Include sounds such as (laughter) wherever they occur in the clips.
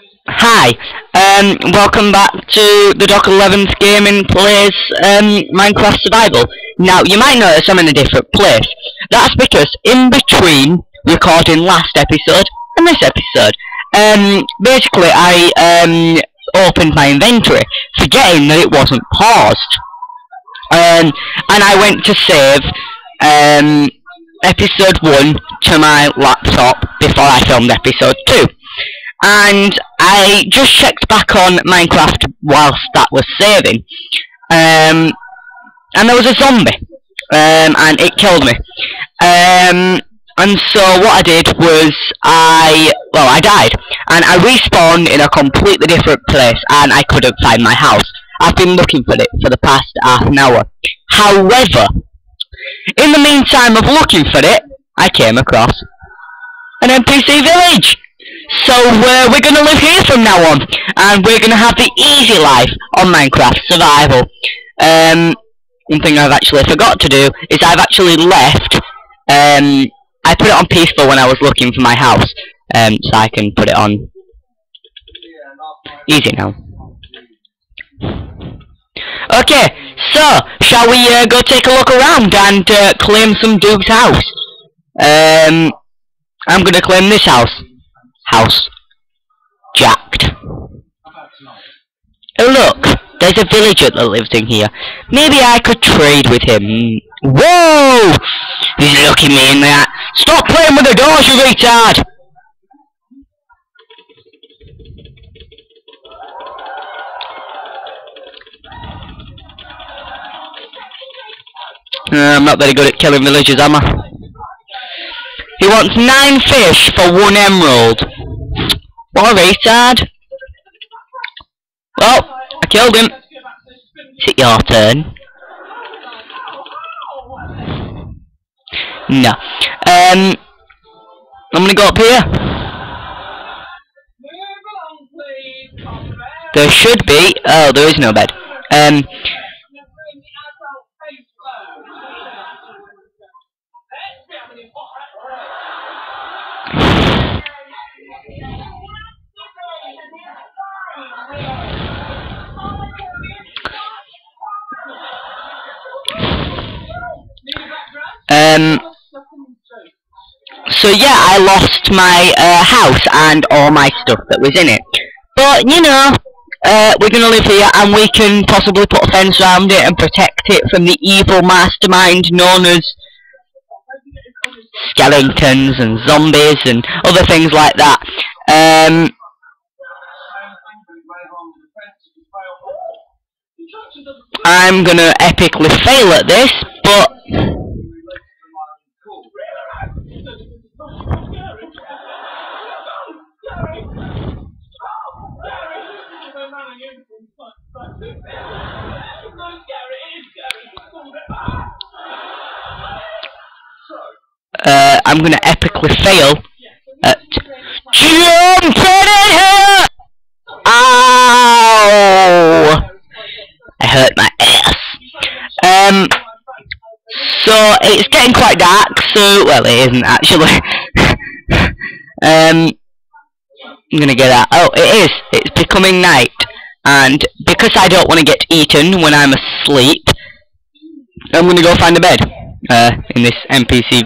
Hi, um, welcome back to the Doc 11th Gaming Plays um, Minecraft Survival. Now, you might notice I'm in a different place. That's because in between recording last episode and this episode, um, basically I um, opened my inventory, forgetting that it wasn't paused. Um, and I went to save um, episode 1 to my laptop before I filmed episode 2 and I just checked back on Minecraft whilst that was saving, um, and there was a zombie, um, and it killed me. Um, and so what I did was I, well, I died, and I respawned in a completely different place, and I couldn't find my house. I've been looking for it for the past half an hour. However, in the meantime of looking for it, I came across an NPC village. So uh, we're to live here from now on, and we're to have the easy life on Minecraft Survival. Um, one thing I've actually forgot to do is I've actually left. Um, I put it on peaceful when I was looking for my house, um, so I can put it on easy now. Okay, so shall we uh, go take a look around and uh, claim some Duke's house? Um, I'm gonna claim this house house jacked. Oh look, there's a villager that lives in here. Maybe I could trade with him. Whoa! He's looking me in that. Stop playing with the doors, you retard! Uh, I'm not very good at killing villagers, am I? He wants nine fish for one emerald. What a retard. Well, I killed him. Is it your turn? No. Um, I'm gonna go up here. There should be. Oh, there is no bed. Um, lost my uh, house and all my stuff that was in it. But, you know, uh, we're going to live here and we can possibly put a fence around it and protect it from the evil mastermind known as skeletons and zombies and other things like that. Um, I'm gonna epically fail at this, but uh, I'm gonna epically fail at jump here. Ow! I hurt my ass. Um. So it's getting quite dark. So well, it isn't actually. (laughs) um. I'm gonna get that. Oh, it is. It's becoming night, and because I don't want to get eaten when I'm asleep, I'm gonna go find a bed. Uh, in this NPC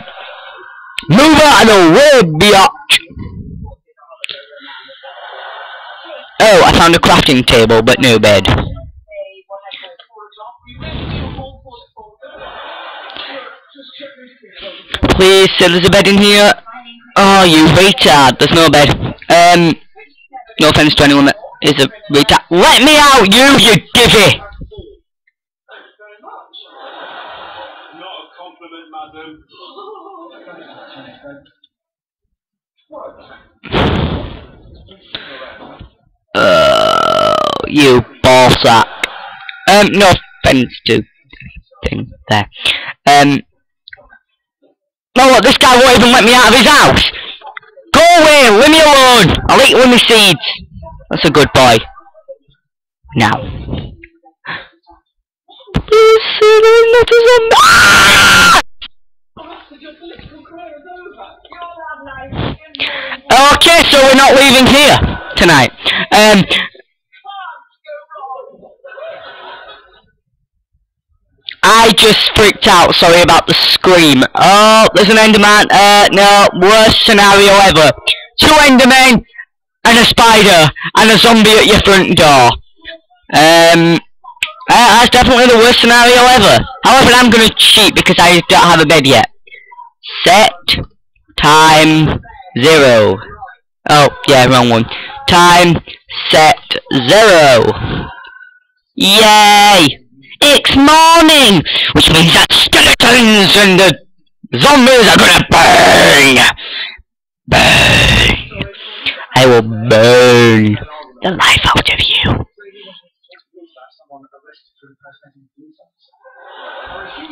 Move out of the way, biatch! Oh, I found a crafting table, but no bed. Please, say there's a bed in here. Oh, you retard, there's no bed. Um, no offense to anyone that is a retard. Let me out, you, you divvy! Not a compliment, madam. Oh, you ballsack. Um, no offense to thing there. Um, no, what, this guy won't even let me out of his house. Go away, leave me alone. I'll eat with my seeds. That's a good boy. Now. Please! Okay, so we're not leaving here. tonight. Um, I just freaked out. Sorry about the scream. Oh, there's an Enderman. Uh, no, worst scenario ever. Two Endermen and a spider and a zombie at your front door. Um, uh, that's definitely the worst scenario ever. However, I'm gonna cheat because I don't have a bed yet. Set time zero. Oh, yeah, wrong one. Time set zero. Yay! It's morning, which means that skeletons and the zombies are gonna. Burn. I will burn the life out of you.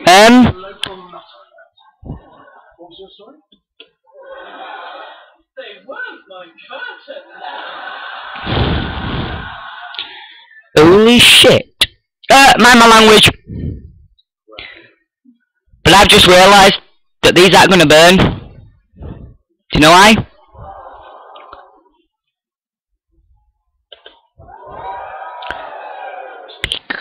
Um. Holy shit. Uh, mind my language. But I've just realised that these aren't going to burn. Do you know why?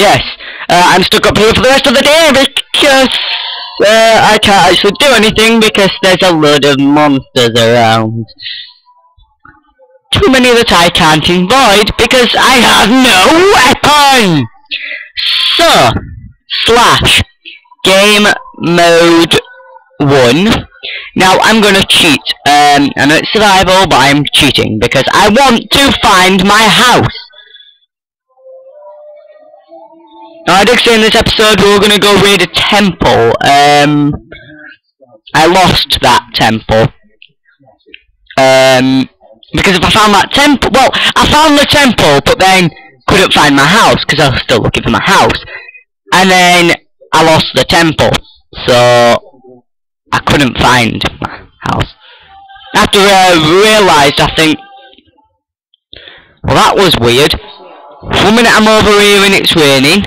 yes, uh, I'm stuck up here for the rest of the day because uh, I can't actually do anything because there's a load of monsters around. Too many that I can't avoid because I have no weapon! So, slash game mode 1. Now I'm gonna cheat. Um, I know it's survival, but I'm cheating because I want to find my house. I did say in this episode we were gonna go raid a temple. Um, I lost that temple. Um, because if I found that temple, well, I found the temple, but then couldn't find my house because I was still looking for my house, and then I lost the temple, so I couldn't find my house. After I realised, I think, well, that was weird. One minute I'm over here and it's raining.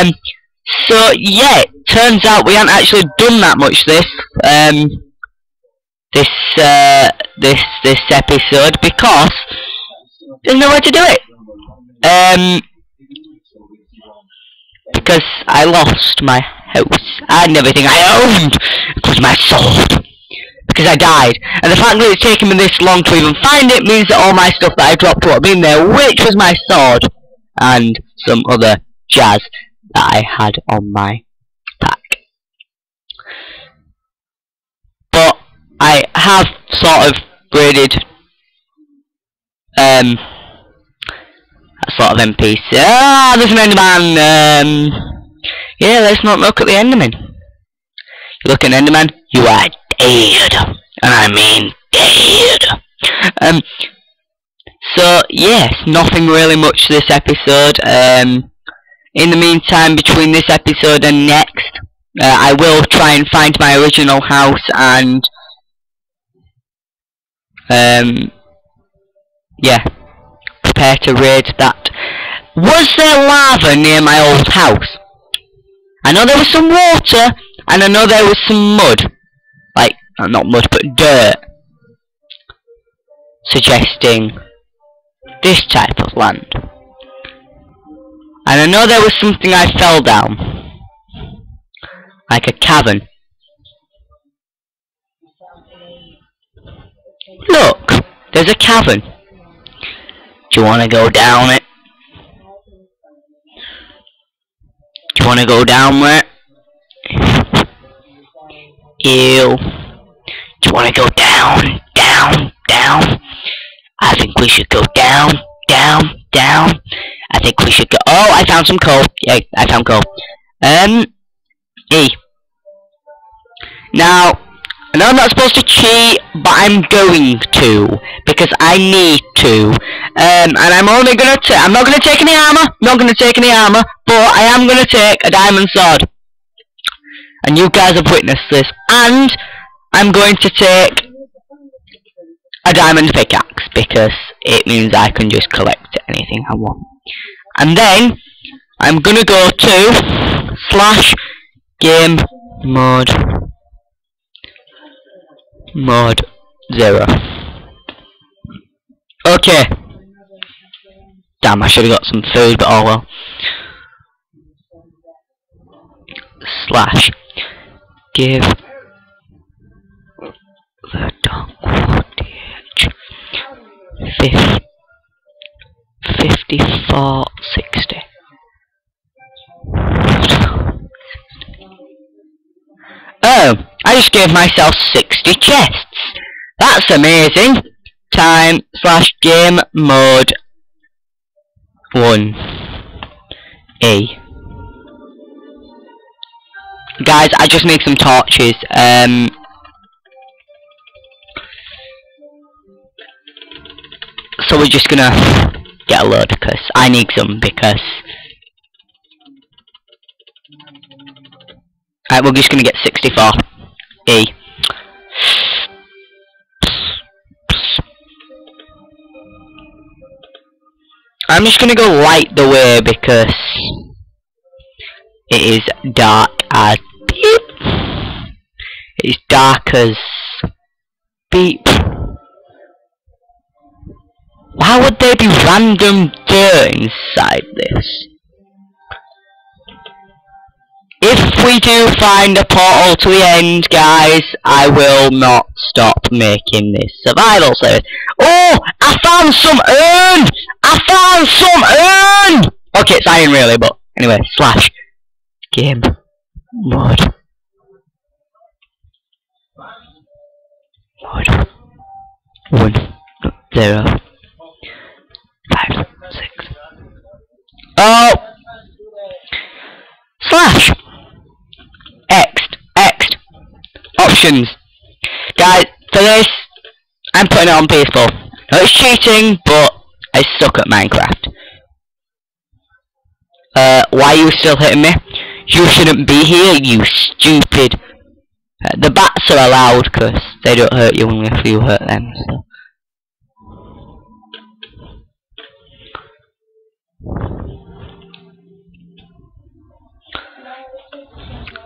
um so yeah turns out we haven't actually done that much this um this uh this this episode because there's no way to do it. Um because I lost my house and everything I owned because my sword because I died. And the fact that it's taken me this long to even find it means that all my stuff that I dropped would have been there which was my sword and some other jazz that I had on my pack but I have sort of graded Um, sort of NPC. Ah, there's an Enderman. Um, yeah, let's not look at the Enderman. You look at an Enderman, you are dead, and I mean dead. Um, so yes, nothing really much this episode. Um, in the meantime, between this episode and next, uh, I will try and find my original house and um, yeah, prepare to raid that. Was there lava near my old house? I know there was some water, and I know there was some mud. Like, not mud, but dirt. Suggesting this type of land. And I know there was something I fell down. Like a cavern. Look, there's a cavern. Do you want to go down it? Do you want to go down there? Ew. Do you want to go down, down, down? I think we should go down, down, down. We should go. Oh, I found some coal. Yay, I found coal. Um, E. Now, I know I'm not supposed to cheat, but I'm going to because I need to. Um, and I'm only gonna. I'm not gonna take any armor. Not gonna take any armor, but I am gonna take a diamond sword. And you guys have witnessed this. And I'm going to take a diamond pickaxe because it means I can just collect anything I want. And then I'm gonna go to slash game mode mod zero. Okay. Damn, I should have got some food, but oh well. Slash give the dog footage fif fifty four sixty. Oh, I just gave myself 60 chests. That's amazing. Time slash game mode 1. E. Guys, I just made some torches. Um, so we're just gonna get a load because I need some because uh, Alright, we're just gonna get 64. E. I'm just gonna go light the way because it is dark as beep. It's dark as beep. Why would there be random dirt inside this? If we do find a portal to the end, guys, I will not stop making this survival series. Oh, I found some urn! I found some urn! Okay, it's iron really, but anyway, slash game. Mode. One, zero, Oh! Slash! X, X, options. Guys, for this, I'm putting it on peaceful. No, it's cheating, but I suck at Minecraft. Uh, why are you still hitting me? You shouldn't be here, you stupid. Uh, the bats are allowed, because they don't hurt you unless you hurt them, so.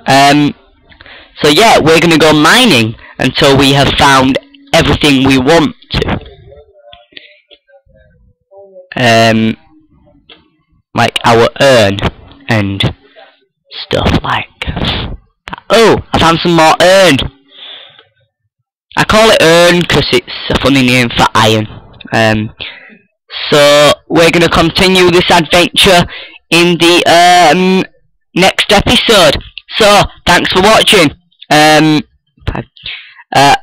Um, so yeah, we're gonna go mining until we have found everything we want to. Um, like our urn and stuff like that. Oh, I found some more urn. I call it urn because it's a funny name for iron. Um, so we're gonna continue this adventure in the um, next episode. So, thanks for watching. Um, uh,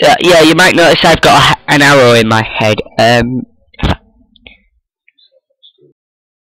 Yeah, you might notice I've got an arrow in my head. Um,